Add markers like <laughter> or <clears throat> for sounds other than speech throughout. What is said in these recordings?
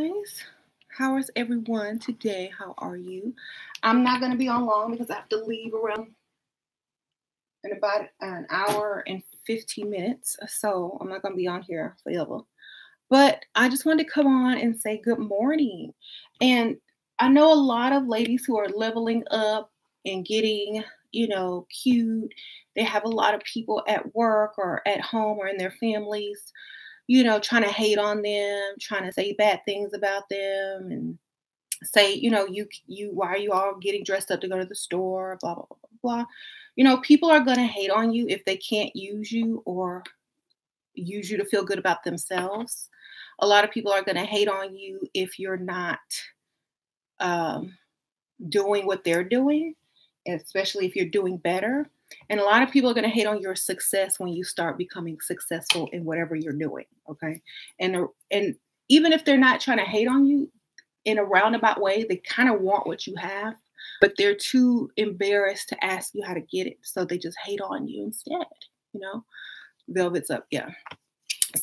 guys. How is everyone today? How are you? I'm not going to be on long because I have to leave around in about an hour and 15 minutes. So I'm not going to be on here forever. But I just wanted to come on and say good morning. And I know a lot of ladies who are leveling up and getting, you know, cute. They have a lot of people at work or at home or in their families you know, trying to hate on them, trying to say bad things about them and say, you know, you you why are you all getting dressed up to go to the store, blah blah blah blah. You know, people are going to hate on you if they can't use you or use you to feel good about themselves. A lot of people are going to hate on you if you're not um, doing what they're doing, especially if you're doing better. And a lot of people are going to hate on your success when you start becoming successful in whatever you're doing. Okay. And, and even if they're not trying to hate on you in a roundabout way, they kind of want what you have, but they're too embarrassed to ask you how to get it. So they just hate on you instead, you know? Velvet's up. Yeah.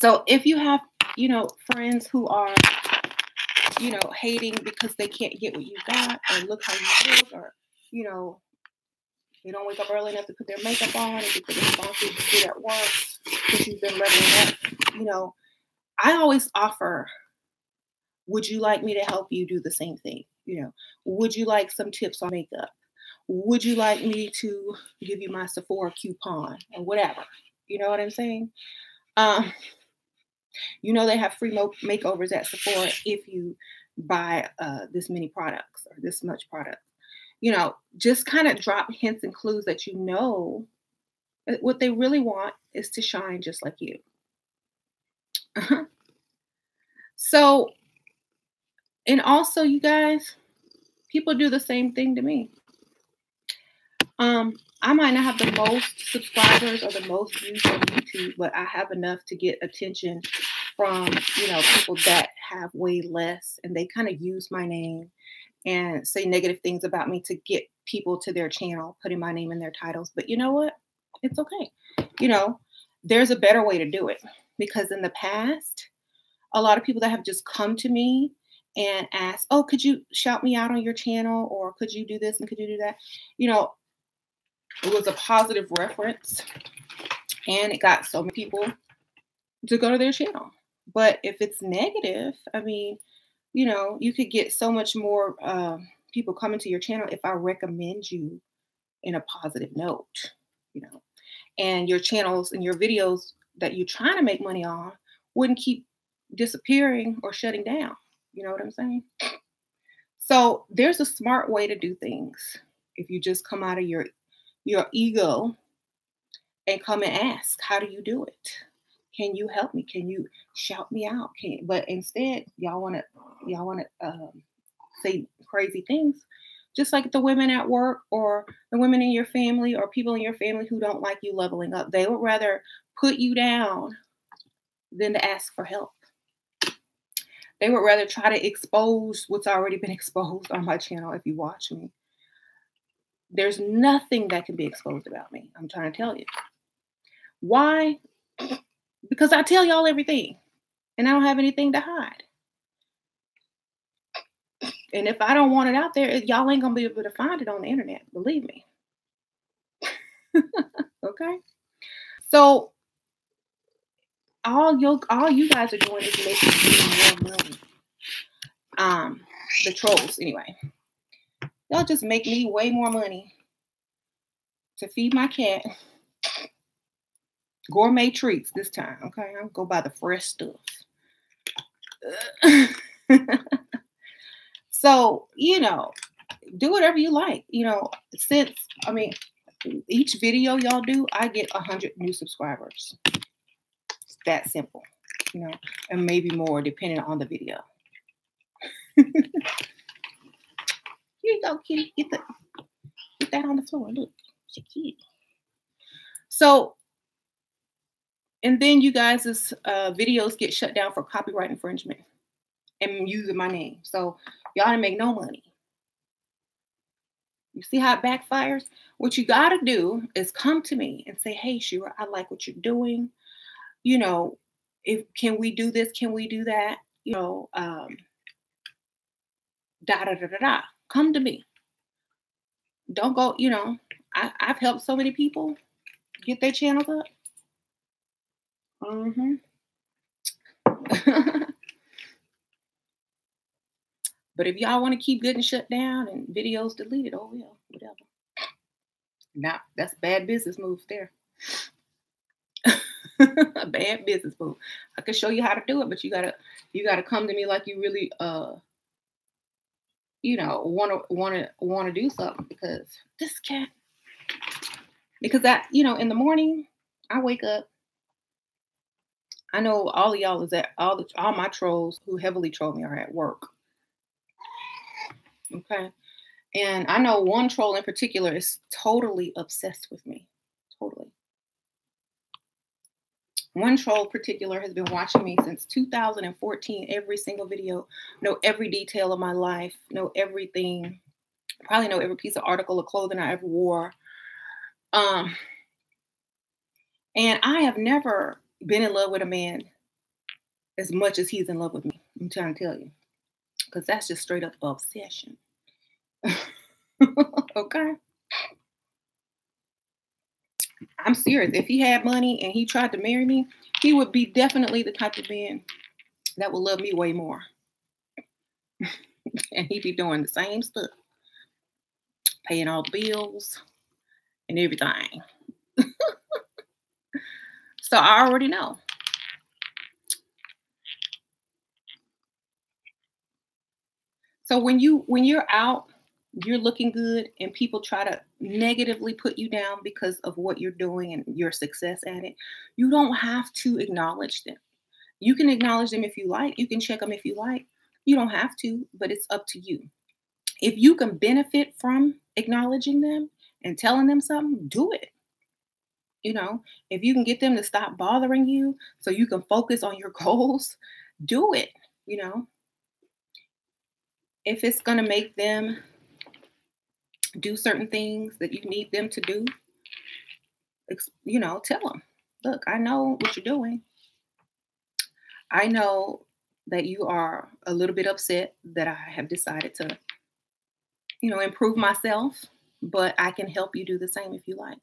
So if you have, you know, friends who are, you know, hating because they can't get what you got or look how you look or, you know, they don't wake up early enough to put their makeup on and the responses to get at work because you've been leveling up. You know, I always offer, would you like me to help you do the same thing? You know, would you like some tips on makeup? Would you like me to give you my Sephora coupon or whatever? You know what I'm saying? Um, you know they have free makeovers at Sephora if you buy uh, this many products or this much product you know, just kind of drop hints and clues that you know what they really want is to shine just like you. Uh-huh. So, and also, you guys, people do the same thing to me. Um, I might not have the most subscribers or the most views on YouTube, but I have enough to get attention from you know people that have way less, and they kind of use my name and say negative things about me to get people to their channel, putting my name in their titles. But you know what? It's okay. You know, there's a better way to do it because in the past, a lot of people that have just come to me and asked, Oh, could you shout me out on your channel? Or could you do this and could you do that? You know, it was a positive reference and it got so many people to go to their channel. But if it's negative, I mean, you know, you could get so much more uh, people coming to your channel if I recommend you in a positive note, you know, and your channels and your videos that you're trying to make money on wouldn't keep disappearing or shutting down. You know what I'm saying? So there's a smart way to do things. If you just come out of your your ego and come and ask, how do you do it? Can you help me? Can you shout me out? Can but instead y'all want to y'all want to um, say crazy things, just like the women at work or the women in your family or people in your family who don't like you leveling up. They would rather put you down than to ask for help. They would rather try to expose what's already been <laughs> exposed on my channel if you watch me. There's nothing that can be exposed about me. I'm trying to tell you. Why? Because I tell y'all everything and I don't have anything to hide. And if I don't want it out there, y'all ain't gonna be able to find it on the internet, believe me. <laughs> okay? So all you all you guys are doing is making more money. Um, the trolls, anyway. Y'all just make me way more money to feed my cat gourmet treats this time. Okay, I'll go buy the fresh stuff. <laughs> so, you know, do whatever you like. You know, since I mean, each video y'all do, I get a hundred new subscribers. It's that simple, you know, and maybe more depending on the video. <laughs> Here you go, kitty. Get the get that on the floor. Look, she's cute. So and then you guys' uh, videos get shut down for copyright infringement and using my name. So y'all didn't make no money. You see how it backfires? What you got to do is come to me and say, hey, Shera, I like what you're doing. You know, if can we do this? Can we do that? You know, um, Da da da da da. Come to me. Don't go, you know, I, I've helped so many people get their channels up. Mm-hmm. <laughs> but if y'all want to keep getting shut down and videos deleted, oh well, whatever. Now that's bad business move there. <laughs> a bad business move. I can show you how to do it, but you gotta you gotta come to me like you really uh you know wanna wanna wanna do something because this cat because that you know in the morning I wake up. I know all of y'all is at all the all my trolls who heavily troll me are at work. Okay. And I know one troll in particular is totally obsessed with me. Totally. One troll particular has been watching me since 2014, every single video, know every detail of my life, know everything, probably know every piece of article of clothing I ever wore. Um, and I have never been in love with a man as much as he's in love with me. I'm trying to tell you. Because that's just straight up obsession. <laughs> okay. I'm serious. If he had money and he tried to marry me, he would be definitely the type of man that would love me way more. <laughs> and he'd be doing the same stuff, paying all the bills and everything. <laughs> so I already know. So when you when you're out you're looking good and people try to negatively put you down because of what you're doing and your success at it, you don't have to acknowledge them. You can acknowledge them if you like, you can check them if you like. You don't have to, but it's up to you. If you can benefit from acknowledging them and telling them something, do it. You know, if you can get them to stop bothering you so you can focus on your <laughs> goals, do it. You know, if it's going to make them do certain things that you need them to do, you know, tell them, look, I know what you're doing. I know that you are a little bit upset that I have decided to, you know, improve myself, but I can help you do the same if you like.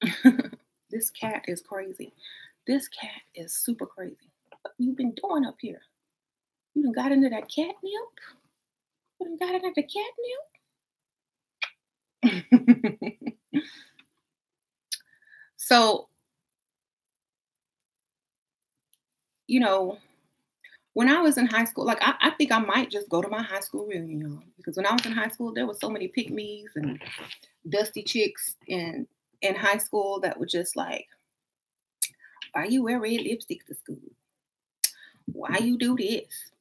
<laughs> this cat is crazy. This cat is super crazy. What you been doing up here? You done got into that catnip? got it at the catnip. <laughs> so, you know, when I was in high school, like I, I, think I might just go to my high school reunion because when I was in high school, there were so many pick me's and dusty chicks in in high school that were just like, why you wear red lipstick to school? Why you do this?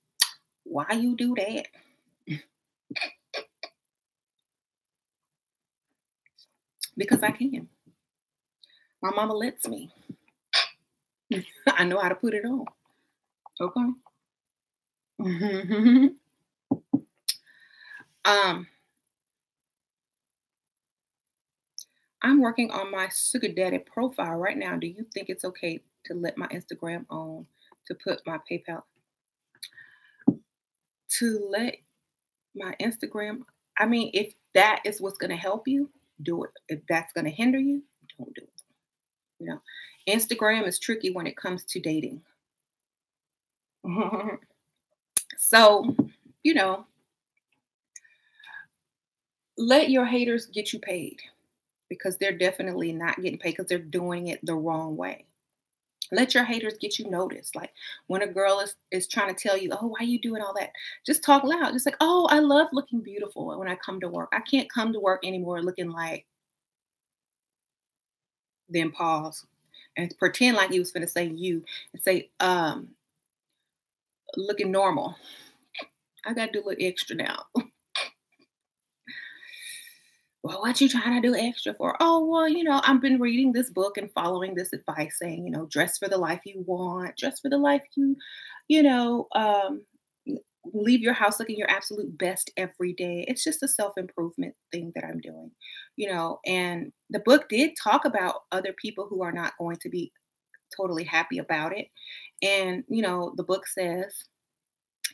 Why you do that? because I can. My mama lets me. <laughs> I know how to put it on. Okay. <laughs> um, I'm working on my sugar daddy profile right now. Do you think it's okay to let my Instagram on to put my PayPal? To let my Instagram, I mean, if that is what's going to help you, do it. If that's going to hinder you, don't do it. You know, Instagram is tricky when it comes to dating. <laughs> so, you know, let your haters get you paid because they're definitely not getting paid because they're doing it the wrong way. Let your haters get you noticed. Like when a girl is, is trying to tell you, oh, why you doing all that? Just talk loud. Just like, oh, I love looking beautiful when I come to work. I can't come to work anymore looking like then pause and pretend like you was gonna say you and say, um, looking normal. I gotta do a little extra now. <laughs> well, what you trying to do extra for? Oh, well, you know, I've been reading this book and following this advice saying, you know, dress for the life you want, dress for the life you, you know, um, leave your house looking your absolute best every day. It's just a self improvement thing that I'm doing, you know. And the book did talk about other people who are not going to be totally happy about it. And, you know, the book says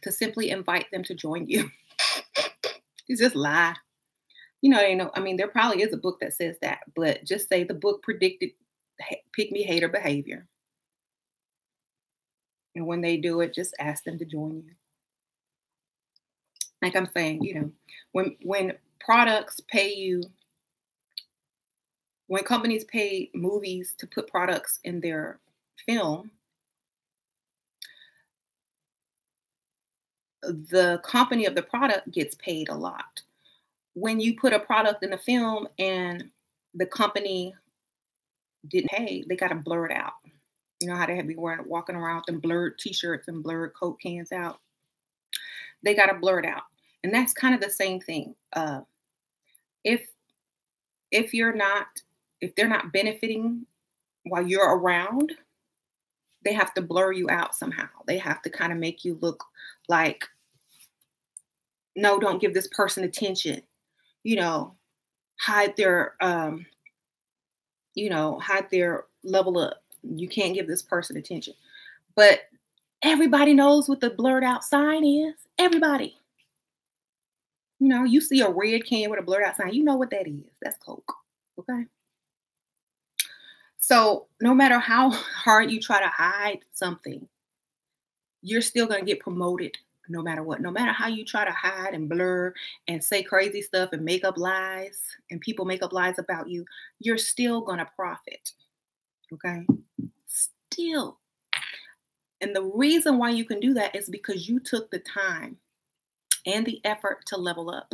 to simply invite them to join you. <laughs> it's just lie. You know, know, I mean, there probably is a book that says that, but just say the book predicted pick me hater behavior. And when they do it, just ask them to join you. Like I'm saying, you know, when when products pay you when companies pay movies to put products in their film, the company of the product gets paid a lot. When you put a product in the film and the company didn't pay, they got to blur it out. You know how they have be wearing walking around with them blurred t-shirts and blurred coat cans out. They got to blur it out, and that's kind of the same thing. Uh, if if you're not if they're not benefiting while you're around, they have to blur you out somehow. They have to kind of make you look like no, don't give this person attention. You know, hide their um, you know, hide their level up. You can't give this person attention. But everybody knows what the blurred out sign is. Everybody. You know, you see a red can with a blurred out sign, you know what that is. That's Coke. Okay. So no matter how <laughs> hard you try to hide something, you're still going to get promoted no matter what. No matter how you try to hide and blur and say crazy stuff and make up lies and people make up lies about you, you're still going to profit. Okay? Still. And the reason why you can do that is because you took the time and the effort to level up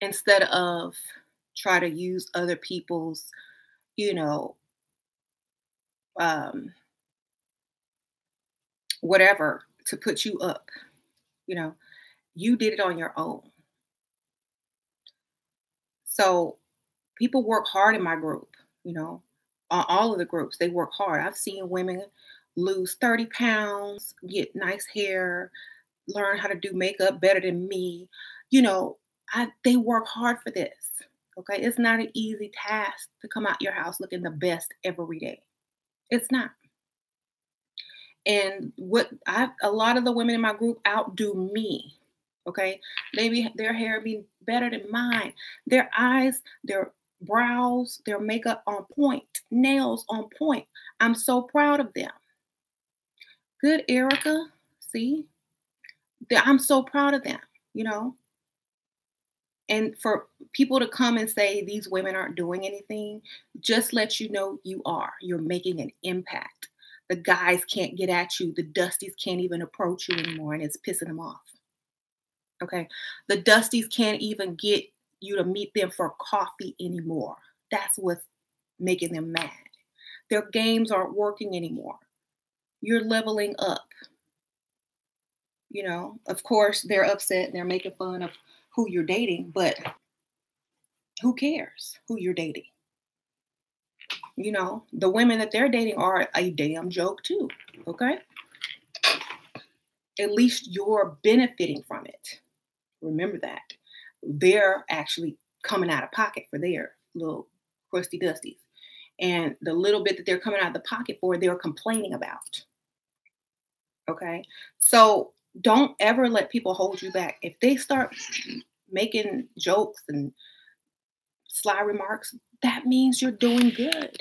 instead of try to use other people's, you know, um, whatever to put you up you know, you did it on your own. So people work hard in my group, you know, all of the groups, they work hard. I've seen women lose 30 pounds, get nice hair, learn how to do makeup better than me. You know, I, they work hard for this. Okay. It's not an easy task to come out your house looking the best every day. It's not. And what I a lot of the women in my group outdo me. Okay. Maybe their hair be better than mine. Their eyes, their brows, their makeup on point, nails on point. I'm so proud of them. Good, Erica. See? That I'm so proud of them, you know. And for people to come and say these women aren't doing anything, just let you know you are. You're making an impact. The guys can't get at you. The dusties can't even approach you anymore, and it's pissing them off. Okay. The dusties can't even get you to meet them for coffee anymore. That's what's making them mad. Their games aren't working anymore. You're leveling up. You know, of course, they're upset and they're making fun of who you're dating, but who cares who you're dating? You know, the women that they're dating are a damn joke too. Okay. At least you're benefiting from it. Remember that. They're actually coming out of pocket for their little crusty dusties. And the little bit that they're coming out of the pocket for, they're complaining about. Okay. So don't ever let people hold you back. If they start making jokes and sly remarks, that means you're doing good.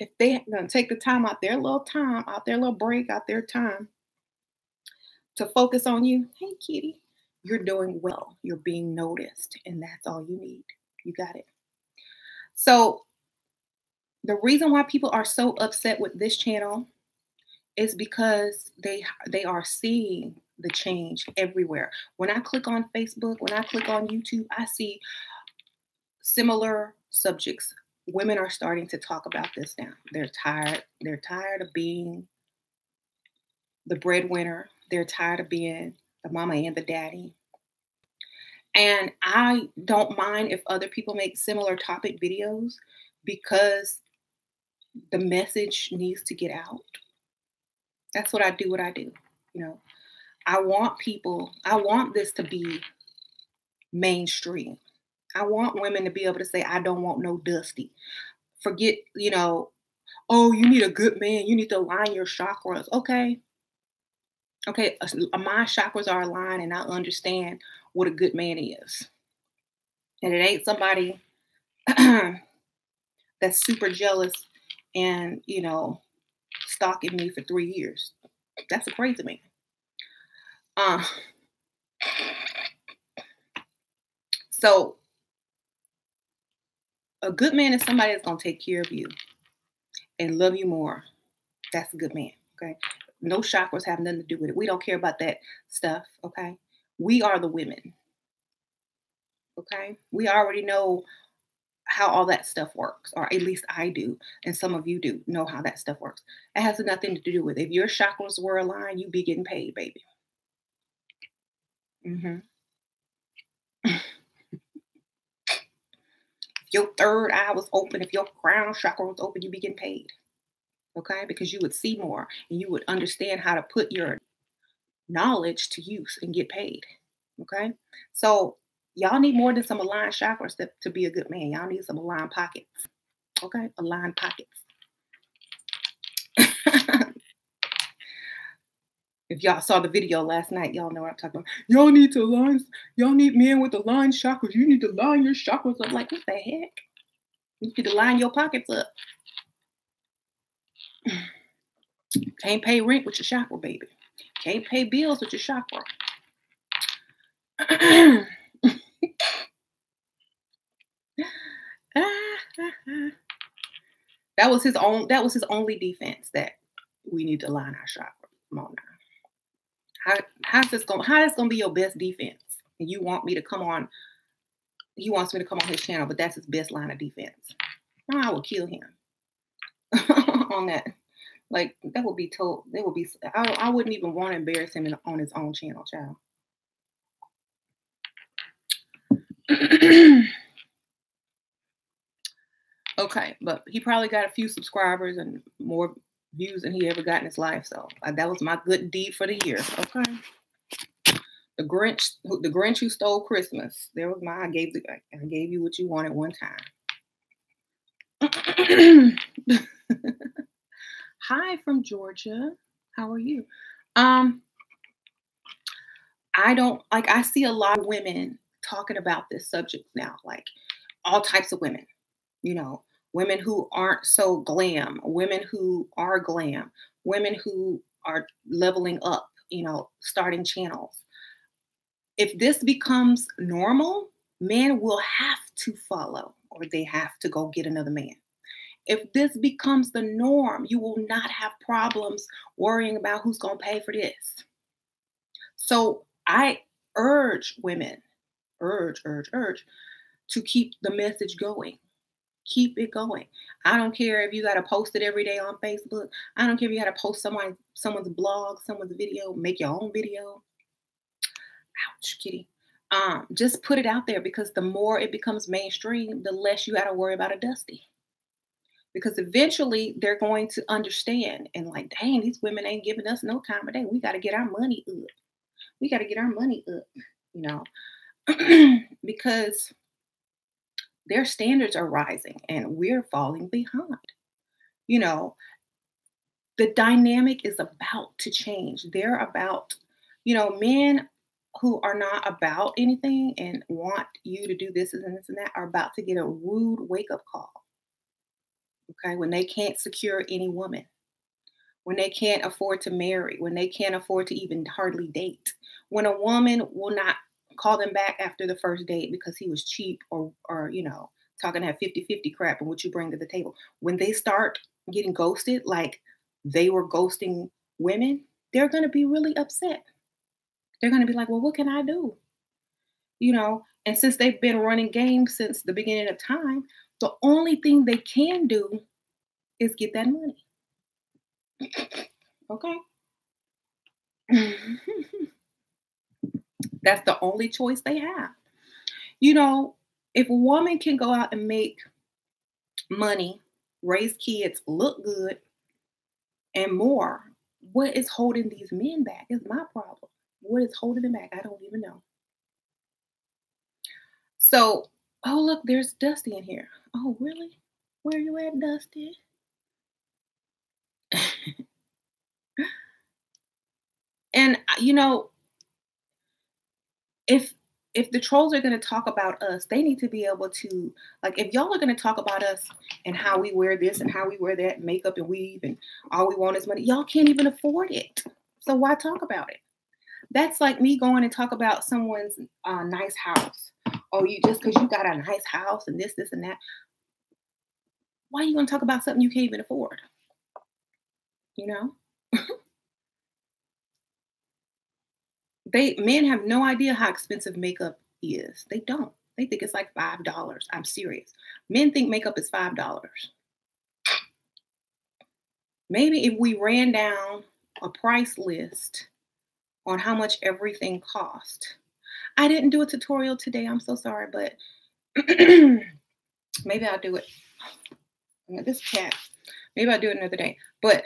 If they gonna take the time out their little time, out their little break, out their time to focus on you, hey kitty, you're doing well. You're being noticed, and that's all you need. You got it. So the reason why people are so upset with this channel is because they they are seeing the change everywhere. When I click on Facebook, when I click on YouTube, I see similar subjects. Women are starting to talk about this now. They're tired. They're tired of being the breadwinner. They're tired of being the mama and the daddy. And I don't mind if other people make similar topic videos because the message needs to get out. That's what I do, what I do. You know, I want people, I want this to be mainstream. I want women to be able to say, I don't want no dusty. Forget, you know, oh, you need a good man. You need to align your chakras. Okay. Okay, my chakras are aligned and I understand what a good man is. And it ain't somebody <clears throat> that's super jealous and, you know, stalking me for three years. That's a crazy man. Uh, so, a good man is somebody that's going to take care of you and love you more. That's a good man. Okay. No chakras have nothing to do with it. We don't care about that stuff. Okay. We are the women. Okay. We already know how all that stuff works, or at least I do, and some of you do know how that stuff works. It has nothing to do with it. If your chakras were aligned, you'd be getting paid, baby. Mm-hmm. <laughs> your third eye was open, if your crown chakra was open, you'd be getting paid. Okay, because you would see more and you would understand how to put your knowledge to use and get paid. Okay, so y'all need more than some aligned chakras to, to be a good man. Y'all need some aligned pockets. Okay, aligned pockets. <laughs> if y'all saw the video last night, y'all know what I'm talking about. Y'all need to align, y'all need men with aligned chakras. You need to line your chakras up. Like, what the heck? You need to line your pockets up. <sighs> Can't pay rent with your chakra, baby. Can't pay bills with your chakra. <coughs> that was his own that was his only defense that we need to line our chakra. Come on now. How how's this going how is gonna be your best defense? And you want me to come on he wants me to come on his channel, but that's his best line of defense. I will kill him <laughs> on that. Like that would be told. That would be. I, I wouldn't even want to embarrass him in, on his own channel, child. <clears throat> okay, but he probably got a few subscribers and more views than he ever got in his life. So uh, that was my good deed for the year. Okay. The Grinch, the Grinch who stole Christmas. There was my. I gave the. I gave you what you wanted one time. <coughs> Hi from Georgia. How are you? Um, I don't like, I see a lot of women talking about this subject now, like all types of women, you know, women who aren't so glam, women who are glam, women who are leveling up, you know, starting channels. If this becomes normal, men will have to follow or they have to go get another man. If this becomes the norm, you will not have problems worrying about who's going to pay for this. So I urge women, urge, urge, urge, to keep the message going. Keep it going. I don't care if you got to post it every day on Facebook. I don't care if you got to post someone someone's blog, someone's video, make your own video. Ouch, kitty. Um, just put it out there because the more it becomes mainstream, the less you got to worry about a dusty because eventually they're going to understand and like, dang, these women ain't giving us no time of day. We got to get our money up. We got to get our money up, you know, <clears throat> because their standards are rising and we're falling behind. You know, the dynamic is about to change. They're about, you know, men who are not about anything and want you to do this and this and that are about to get a rude wake up call okay, when they can't secure any woman, when they can't afford to marry, when they can't afford to even hardly date, when a woman will not call them back after the first date because he was cheap or, or you know, talking that 50 50 crap and what you bring to the table. When they start getting ghosted, like they were ghosting women, they're going to be really upset. They're going to be like, well, what can I do? You know, and since they've been running games since the beginning of time, the only thing they can do is get that money. <clears throat> okay? <clears throat> That's the only choice they have. You know, if a woman can go out and make money, raise kids, look good, and more, what is holding these men back is my problem. What is holding them back? I don't even know. So Oh, look, there's Dusty in here. Oh, really? Where are you at, Dusty? <laughs> and uh, you know, if if the trolls are going to talk about us, they need to be able to like if y'all are going to talk about us and how we wear this and how we wear that makeup and weave and all we want is money. Y'all can't even afford it. So why talk about it? That's like me going and talk about someone's uh, nice house. Oh, you just because you got a nice house and this, this, and that. Why are you going to talk about something you can't even afford? You know? <laughs> they men have no idea how expensive makeup is. They don't. They think it's like five dollars. I'm serious. Men think makeup is five dollars. Maybe if we ran down a price list on how much everything cost. I didn't do a tutorial today. I'm so sorry, but <clears throat> maybe I'll do it. This cat. Maybe I'll do it another day. But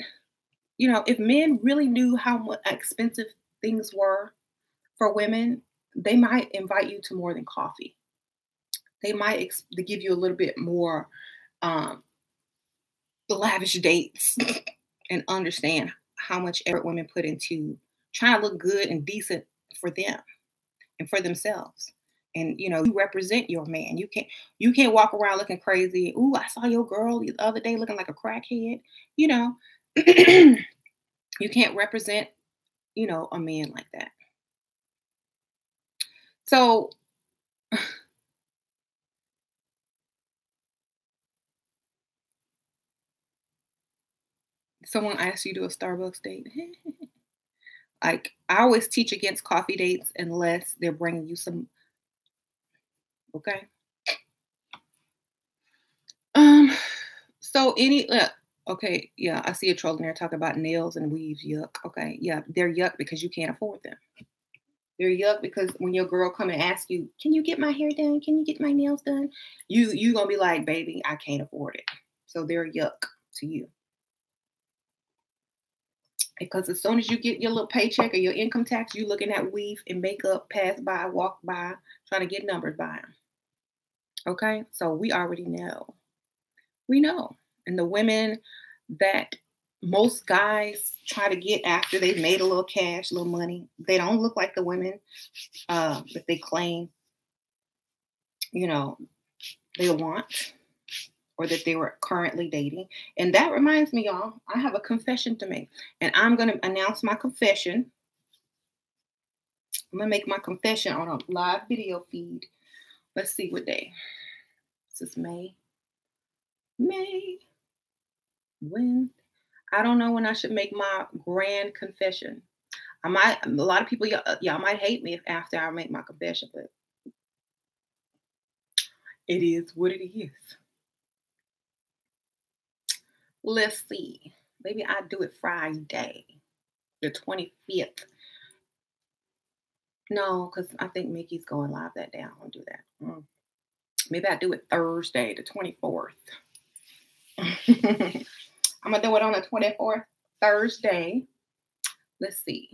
you know, if men really knew how expensive things were for women, they might invite you to more than coffee. They might ex- give you a little bit more um, lavish dates <laughs> and understand how much effort women put into trying to look good and decent for them and for themselves. And you know, you represent your man. You can't you can't walk around looking crazy. Ooh, I saw your girl the other day looking like a crackhead. You know, <clears throat> you can't represent, you know, a man like that. So <sighs> someone asks you to a Starbucks date. <laughs> like I always teach against coffee dates unless they're bringing you some. Okay. Um. So any. Uh, okay. Yeah, I see a troll in there talking about nails and weaves. Yuck. Okay. Yeah, they're yuck because you can't afford them. They're yuck because when your girl come and ask you, "Can you get my hair done? Can you get my nails done?" You you gonna be like, "Baby, I can't afford it." So they're yuck to you. Because as soon as you get your little paycheck or your income tax, you looking at weave and makeup, pass by, walk by, trying to get numbers by them. Okay, so we already know. We know. And the women that most guys try to get after they've made a little cash, a little money. They don't look like the women uh, that they claim, you know, they want or that they were currently dating. And that reminds me, y'all, I have a confession to make. And I'm going to announce my confession. I'm going to make my confession on a live video feed. Let's see what day. This is May. May. When I don't know when I should make my grand confession. I might, a lot of people, y'all, uh, y'all might hate me if after I make my confession, but it is what it is. Let's see. Maybe I do it Friday, the 25th. No, because I think Mickey's going live that day. I won't do that. Mm. Maybe I do it Thursday, the 24th. <laughs> I'm gonna do it on the 24th, Thursday. Let's see.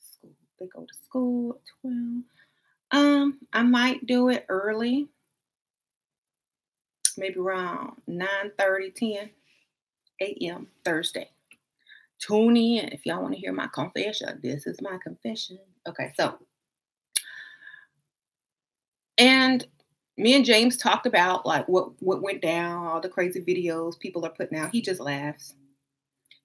School. They go to school at 12. Um, I might do it early. Maybe around 9 30, 10 a.m. Thursday. Tune in if y'all want to hear my confession. This is my confession. Okay, so and me and James talked about like what what went down, all the crazy videos people are putting out. He just laughs.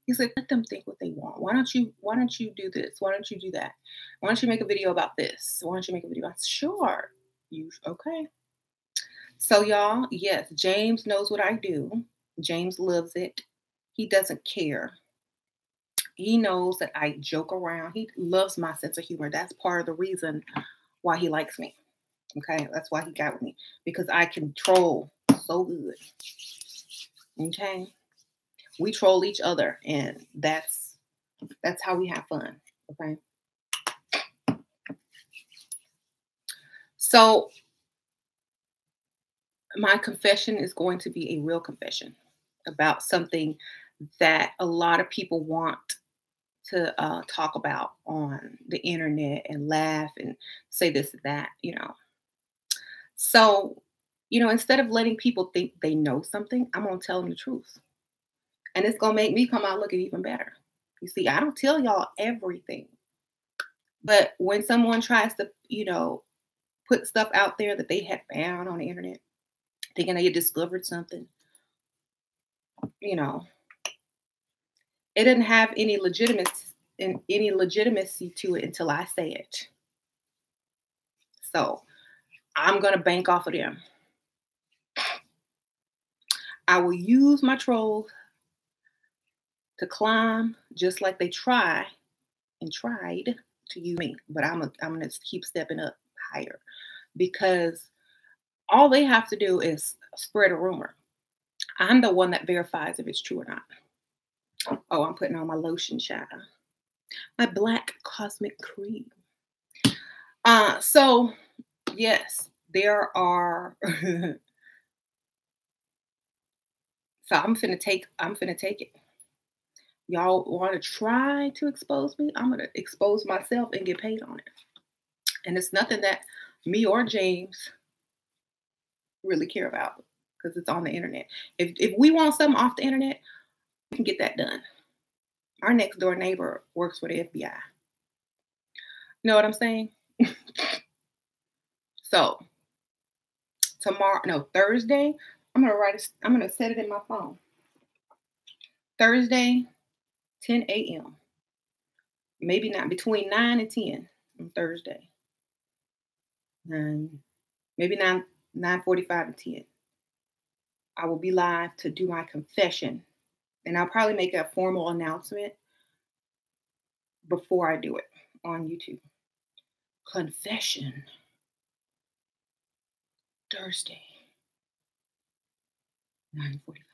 He's like, let them think what they want. Why don't you why don't you do this? Why don't you do that? Why don't you make a video about this? Why don't you make a video about sure. You okay. So y'all, yes, James knows what I do. James loves it. He doesn't care. He knows that I joke around. He loves my sense of humor. That's part of the reason why he likes me. Okay, that's why he got with me because I control so good. Okay, we troll each other, and that's that's how we have fun. Okay. So, my confession is going to be a real confession about something that a lot of people want to uh, talk about on the internet and laugh and say this and that, you know. So, you know, instead of letting people think they know something, I'm going to tell them the truth. And it's going to make me come out looking even better. You see, I don't tell y'all everything. But when someone tries to, you know, put stuff out there that they had found on the internet, thinking they had discovered something, you know, it didn't have any legitimacy in any legitimacy to it until I say it. So I'm gonna bank off of them. I will use my trolls to climb just like they try and tried to use me. But I'm, a, I'm going to keep stepping up higher because all they have to do is spread a rumor. I'm the one that verifies if it's true or not. Oh, I'm putting on my lotion shadow. My black cosmic cream. Uh, so yes, there are <laughs> so I'm finna take I'm finna take it. Y'all want to try to expose me? I'm gonna expose myself and get paid on it. And it's nothing that me or James really care about because it's on the internet. If if we want something off the internet, we can get that done. Our next door neighbor works for the FBI. You know what I'm saying? <laughs> so tomorrow, no, Thursday, I'm gonna write it, I'm gonna set it in my phone. Thursday, 10 a.m. Maybe not between 9 and 10 on Thursday. And maybe 9 9:45 and 10. I will be live to do my confession. And I'll probably make a formal announcement before I do it on YouTube. Confession. Thursday. 9:45.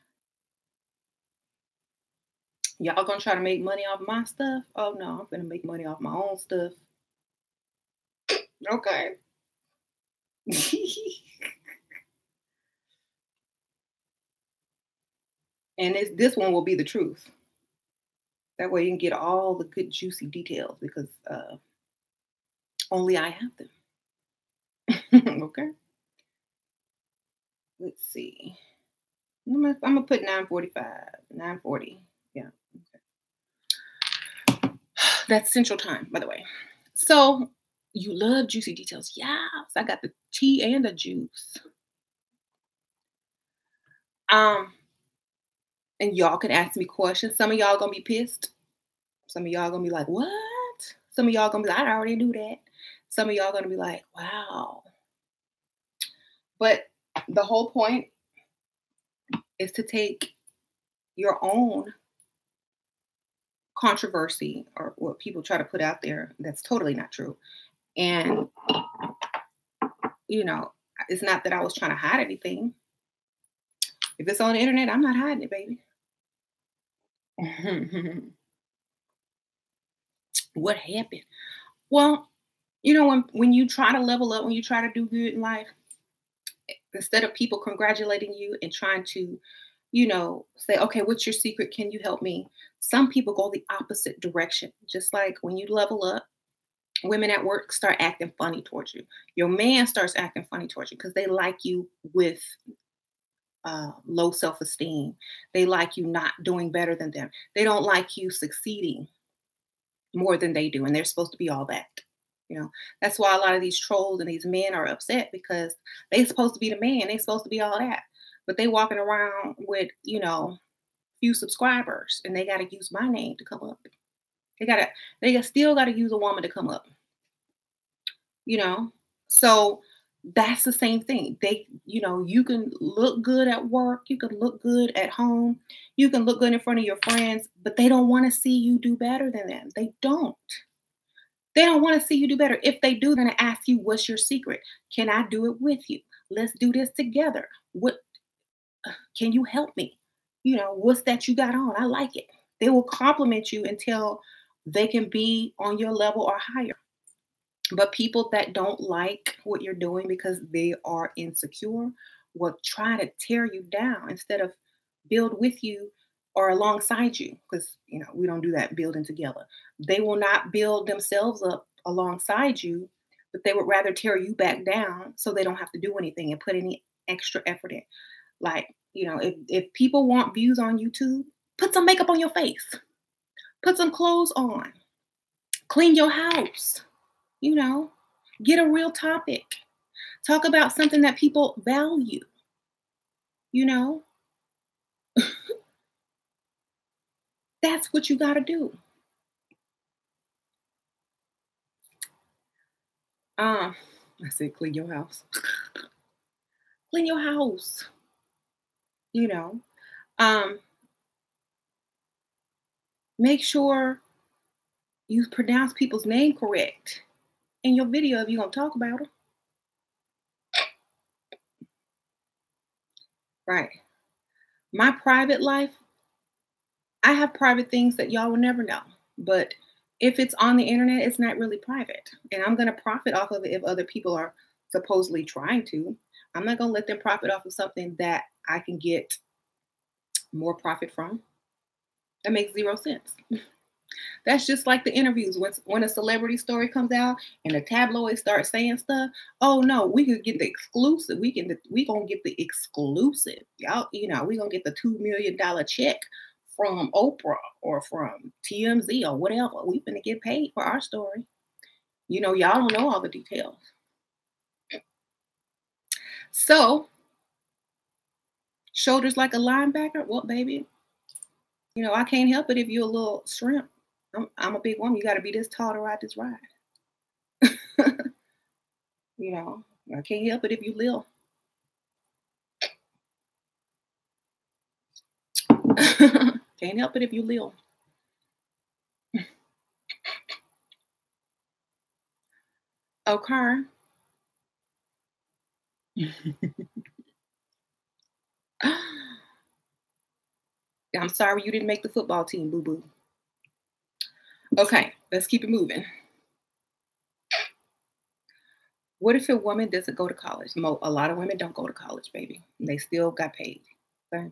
Y'all gonna try to make money off my stuff? Oh no, I'm gonna make money off my own stuff. Okay. <laughs> and this this one will be the truth. That way you can get all the good juicy details because uh, only I have them. <laughs> okay. Let's see. I'm gonna, I'm gonna put 945, 940. Yeah. Okay. <sighs> That's central time, by the way. So you love juicy details. Yes, I got the tea and the juice. Um, and y'all can ask me questions. Some of y'all gonna be pissed. Some of y'all gonna be like, what? Some of y'all gonna be like, I already knew that. Some of y'all gonna be like, wow. But the whole point is to take your own controversy or what people try to put out there that's totally not true. And, you know, it's not that I was trying to hide anything. If it's on the internet, I'm not hiding it, baby. <laughs> what happened? Well, you know, when, when you try to level up, when you try to do good in life, instead of people congratulating you and trying to, you know, say, okay, what's your secret? Can you help me? Some people go the opposite direction. Just like when you level up, women at work start acting funny towards you. Your man starts acting funny towards you because they like you with uh, low self esteem. They like you not doing better than them. They don't like you succeeding more than they do. And they're supposed to be all that. You know, that's why a lot of these trolls and these men are upset because they're supposed to be the man. They're supposed to be all that. But they walking around with, you know, few subscribers and they got to use my name to come up. They got to, they still got to use a woman to come up. You know, so that's the same thing. They, you know, you can look good at work, you can look good at home, you can look good in front of your friends, but they don't want to see you do better than them. They don't. They don't want to see you do better. If they do, then I ask you, what's your secret? Can I do it with you? Let's do this together. What can you help me? You know, what's that you got on? I like it. They will compliment you until they can be on your level or higher. But people that don't like what you're doing because they are insecure will try to tear you down instead of build with you or alongside you because you know we don't do that building together they will not build themselves up alongside you but they would rather tear you back down so they don't have to do anything and put any extra effort in like you know if, if people want views on youtube put some makeup on your face Put some clothes on. Clean your house. You know, get a real topic. Talk about something that people value. You know, that's what you got to do. Um, I said, clean your house. <laughs> clean your house. You know, um, make sure you pronounce people's name correct in your video if you're going to talk about them. Right. My private life, I have private things that y'all will never know. But if it's on the internet, it's not really private. And I'm going to profit off of it if other people are supposedly trying to. I'm not going to let them profit off of something that I can get more profit from. That makes zero sense. <laughs> That's just like the interviews. When, when a celebrity story comes out and the tabloids start saying stuff, oh no, we could get the exclusive. We can we gonna get the exclusive. Y'all, you know, we gonna get the two million dollar check from Oprah or from TMZ or whatever. We're gonna get paid for our story. You know, y'all don't know all the details. So, shoulders like a linebacker. What, baby? You know, I can't help it if you're a little shrimp. I'm, I'm a big woman. You got to be this tall to ride this ride. <laughs> you know, I can't help it if you little. <laughs> can't help it if you little. <laughs> Okay. <laughs> I'm sorry you didn't make the football team, boo boo. Okay, let's keep it moving. What if a woman doesn't go to college? A lot of women don't go to college, baby. They still got paid. Okay?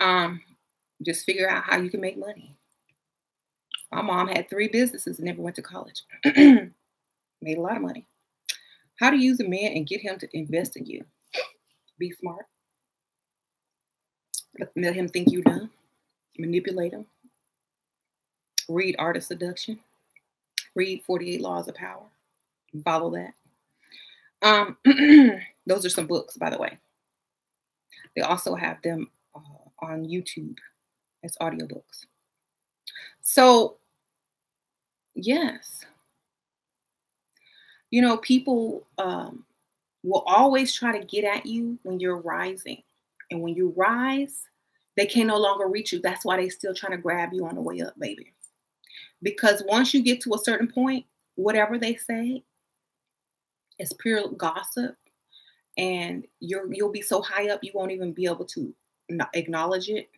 Um, just figure out how you can make money. My mom had three businesses and never went to college. <clears throat> Made a lot of money. How to use a man and get him to invest in you. Be smart. Let him think you dumb. Manipulate him read Art of Seduction, read 48 Laws of Power, follow that. Um, <clears throat> those are some books, by the way. They also have them uh, on YouTube as audiobooks. So, yes, you know, people um, will always try to get at you when you're rising. And when you rise, they can no longer reach you. That's why they're still trying to grab you on the way up, baby because once you get to a certain point, whatever they say is pure gossip, and you're you'll be so high up you won't even be able to acknowledge it,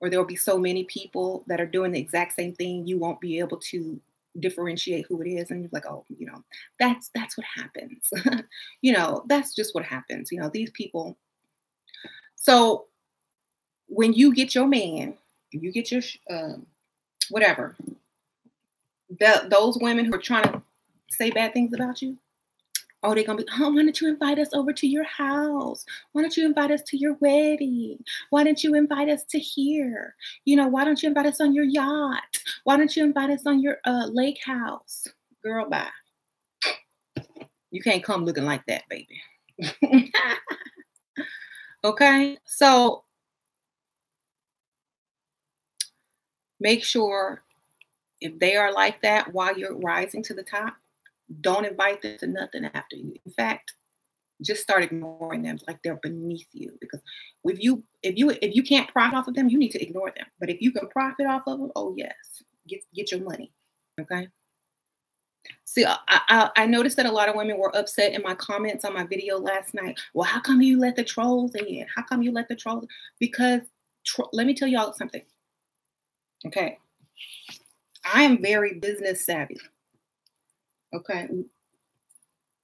or there will be so many people that are doing the exact same thing you won't be able to differentiate who it is and you're like oh you know that's that's what happens <laughs> you know that's just what happens you know these people so when you get your man you get your um, whatever. The, those women who are trying to say bad things about you, oh, they're gonna be, oh, why don't you invite us over to your house? Why don't you invite us to your wedding? Why don't you invite us to here? You know, why don't you invite us on your yacht? Why don't you invite us on your uh, lake house? Girl, bye. You can't come looking like that, baby. <laughs> okay, so make sure if they are like that while you're rising to the top, don't invite them to nothing after you. In fact, just start ignoring them like they're beneath you because if you if you if you can't profit off of them you need to ignore them but if you can profit off of them oh yes get get your money okay see I, I, I noticed that a lot of women were upset in my comments on my video last night well how come you let the trolls in how come you let the trolls because tro- let me tell y'all something Okay. I am very business savvy. Okay.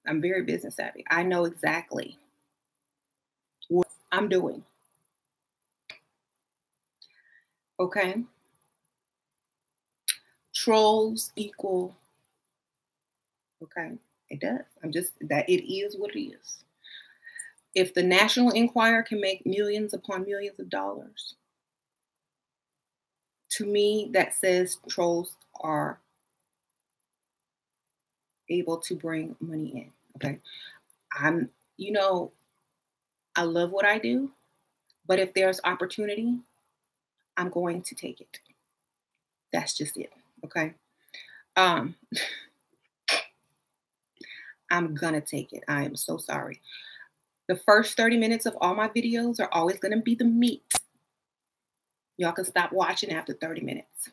I'm very business savvy. I know exactly what I'm doing. Okay. Trolls equal. Okay. It does. I'm just that it is what it is. If the National Enquirer can make millions upon millions of dollars, to me, that says trolls are able to bring money in. Okay. I'm, you know, I love what I do, but if there's opportunity, I'm going to take it. That's just it. Okay. Um, <laughs> I'm gonna take it. I am so sorry. The first 30 minutes of all my videos are always gonna be the meat. Y'all can stop watching after 30 minutes.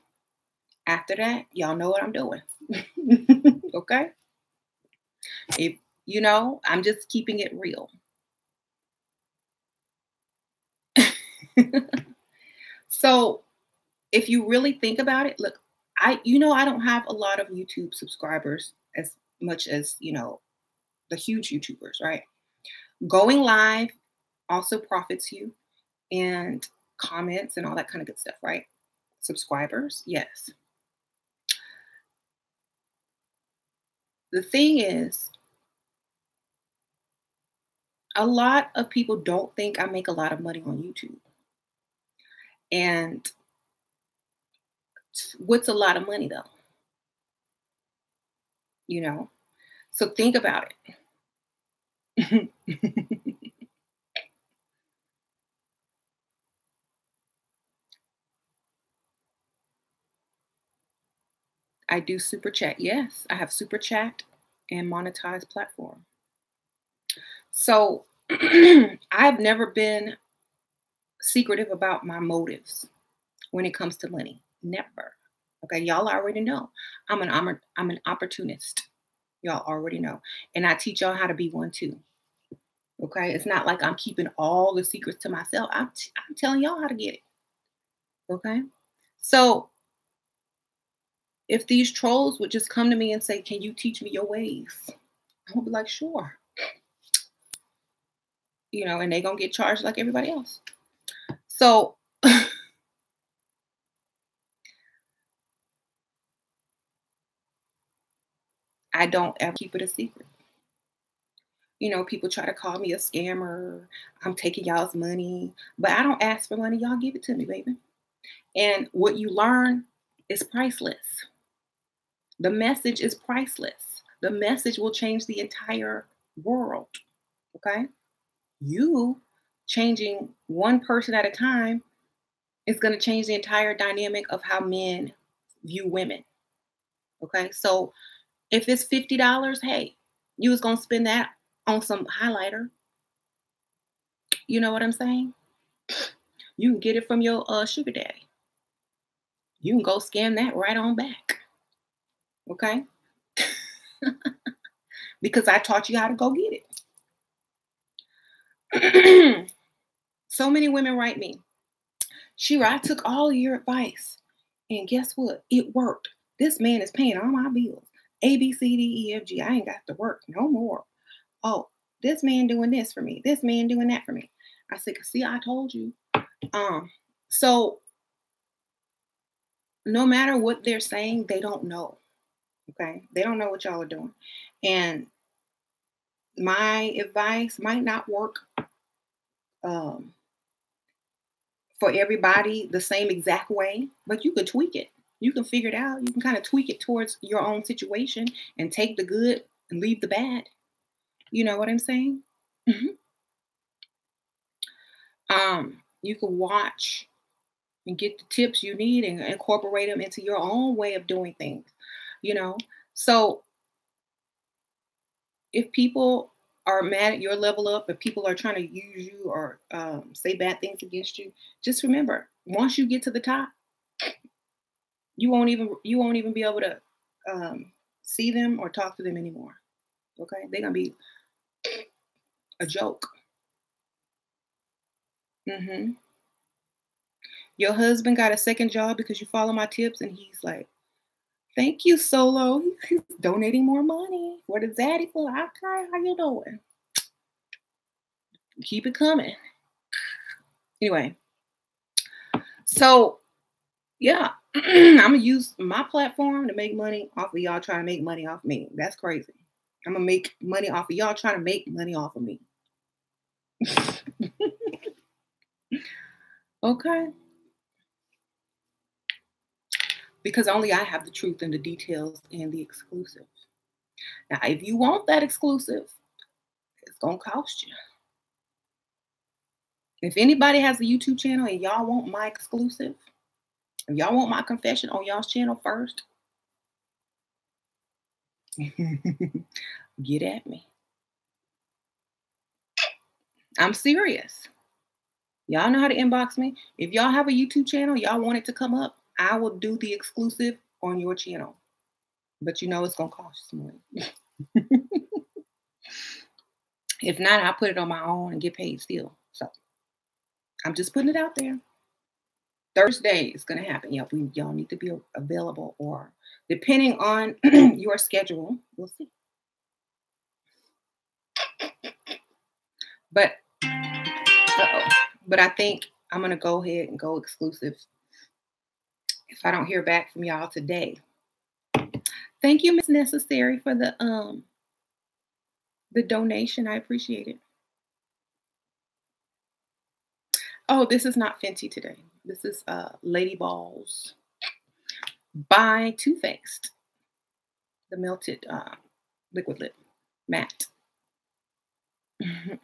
After that, y'all know what I'm doing. <laughs> okay? If you know, I'm just keeping it real. <laughs> so, if you really think about it, look, I you know I don't have a lot of YouTube subscribers as much as, you know, the huge YouTubers, right? Going live also profits you and comments and all that kind of good stuff, right? Subscribers, yes. The thing is, a lot of people don't think I make a lot of money on YouTube. And what's a lot of money though? You know? So think about it. <laughs> I do super chat. Yes, I have super chat and monetized platform. So <clears throat> I've never been secretive about my motives when it comes to money. Never. Okay, y'all already know. I'm an I'm, a, I'm an opportunist. Y'all already know. And I teach y'all how to be one too. Okay. It's not like I'm keeping all the secrets to myself. I'm, t- I'm telling y'all how to get it. Okay. So if these trolls would just come to me and say, Can you teach me your ways? I would be like, Sure. You know, and they're going to get charged like everybody else. So <laughs> I don't ever keep it a secret. You know, people try to call me a scammer. I'm taking y'all's money, but I don't ask for money. Y'all give it to me, baby. And what you learn is priceless. The message is priceless. The message will change the entire world. Okay? You changing one person at a time is going to change the entire dynamic of how men view women. Okay? So if it's $50, hey, you was going to spend that on some highlighter. You know what I'm saying? You can get it from your uh, sugar daddy. You can go scam that right on back. Okay? <laughs> because I taught you how to go get it. <clears throat> so many women write me, Shera, I took all your advice. And guess what? It worked. This man is paying all my bills. A, B, C, D, E, F, G. I ain't got to work no more. Oh, this man doing this for me. This man doing that for me. I said, see, I told you. Um, so no matter what they're saying, they don't know. Okay. They don't know what y'all are doing. And my advice might not work um, for everybody the same exact way, but you could tweak it you can figure it out. You can kind of tweak it towards your own situation and take the good and leave the bad. You know what I'm saying? Mm-hmm. Um, you can watch and get the tips you need and incorporate them into your own way of doing things. You know, so if people are mad at your level up, if people are trying to use you or um, say bad things against you, just remember once you get to the top, you won't even you won't even be able to um, see them or talk to them anymore. Okay, they're gonna be a joke. Mm-hmm. Your husband got a second job because you follow my tips, and he's like, "Thank you, Solo. <laughs> He's donating more money. What is that for? Okay, how you doing? Keep it coming." Anyway, so yeah, <clears throat> I'm gonna use my platform to make money off of y'all trying to make money off me. That's crazy. I'm gonna make money off of y'all trying to make money off of me. <laughs> okay. Because only I have the truth and the details and the exclusive. Now, if you want that exclusive, it's going to cost you. If anybody has a YouTube channel and y'all want my exclusive, if y'all want my confession on y'all's channel first, <laughs> get at me. I'm serious. Y'all know how to inbox me. If y'all have a YouTube channel, y'all want it to come up, I will do the exclusive on your channel. But you know it's gonna cost some money. <laughs> if not, I'll put it on my own and get paid still. So I'm just putting it out there. Thursday is gonna happen. Y'all, we, y'all need to be available, or depending on <clears throat> your schedule, we'll see. But uh-oh. but I think I'm gonna go ahead and go exclusive if I don't hear back from y'all today. Thank you, Miss Necessary, for the um the donation. I appreciate it. Oh, this is not Fenty today. This is uh Lady Balls by Too Faced. The melted uh, liquid lip matte. <laughs>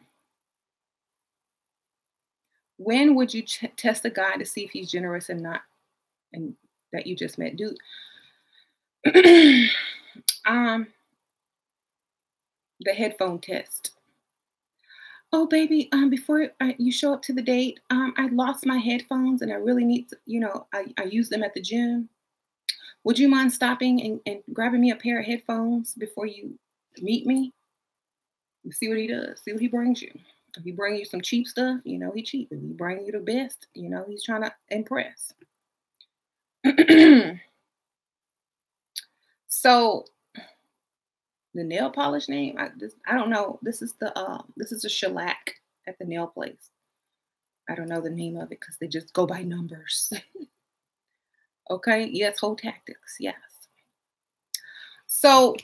when would you test a guy to see if he's generous and not and that you just met. Do <clears throat> um the headphone test. Oh baby um before you show up to the date um i lost my headphones and i really need to you know i, I use them at the gym. Would you mind stopping and, and grabbing me a pair of headphones before you meet me? See what he does see what he brings you. If he bring you some cheap stuff, you know he cheap. If he bring you the best, you know he's trying to impress. So the nail polish name, I, this, I don't know. This is the uh, this is a shellac at the nail place. I don't know the name of it because they just go by numbers. <laughs> okay, yes, whole tactics, yes. So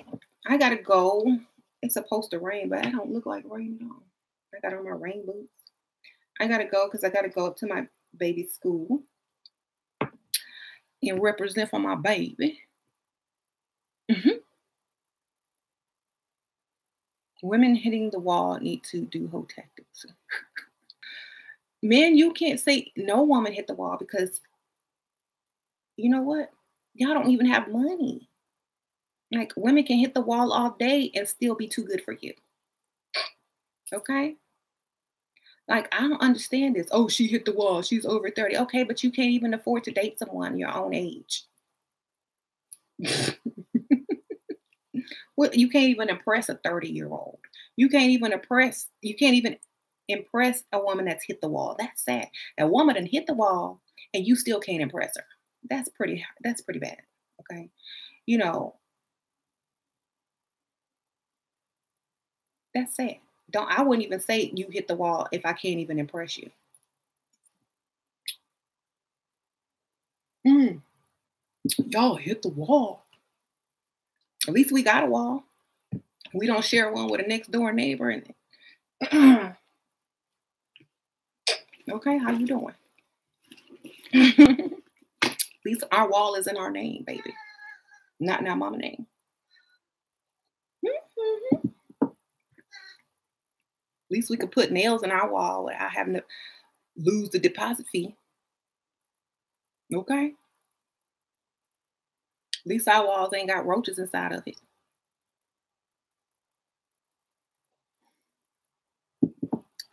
I gotta go. It's supposed to rain, but I don't look like rain at all. I got on my rain boots. I gotta go because I gotta go to my baby's school and represent for my baby. Mm-hmm. Women hitting the wall need to do whole tactics. <laughs> Men, you can't say no woman hit the wall because you know what? Y'all don't even have money. Like women can hit the wall all day and still be too good for you. Okay? Like, I don't understand this. Oh, she hit the wall. She's over 30. Okay, but you can't even afford to date someone your own age. <laughs> well, you can't even impress a 30 year old. You can't even impress, you can't even impress a woman that's hit the wall. That's sad. A woman that hit the wall and you still can't impress her. That's pretty, that's pretty bad. Okay. You know, that's sad don't I wouldn't even say you hit the wall if I can't even impress you. Mm. Y'all hit the wall. At least we got a wall. We don't share one with a next door neighbor. And <clears throat> okay, how you doing? <laughs> At least our wall is in our name, baby, not in our mama name. Mm-hmm least we could put nails in our wall without having to lose the deposit fee. Okay? At least our walls ain't got roaches inside of it.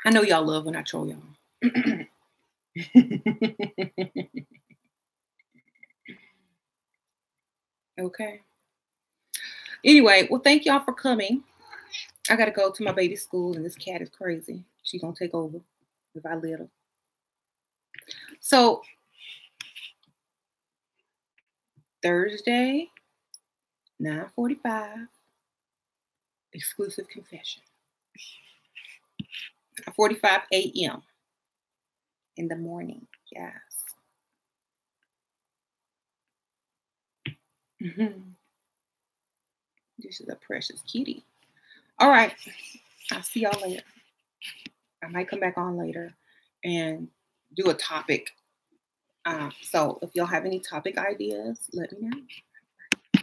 I know y'all love when I troll y'all. <laughs> okay. Anyway, well, thank y'all for coming. I gotta go to my baby's school, and this cat is crazy. She gonna take over if I let her. So Thursday, 9:45, exclusive confession. 45 a.m. in the morning. Yes. Mm-hmm. This is a precious kitty. All right. I'll see y'all later. I might come back on later and do a topic. Uh, so if y'all have any topic ideas, let me know.